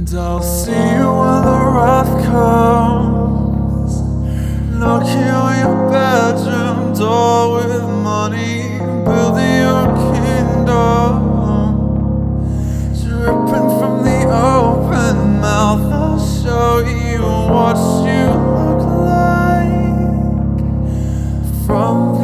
And I'll see you when the wrath comes. I'll kill your bedroom door with money. Build your kingdom. Dripping from the open mouth, I'll show you what you look like. From